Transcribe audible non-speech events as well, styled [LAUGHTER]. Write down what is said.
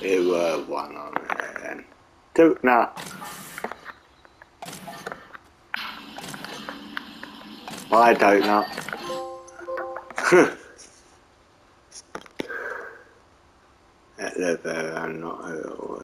it was one on there then. Two, no. I don't know. [LAUGHS] At the very, I'm not at all.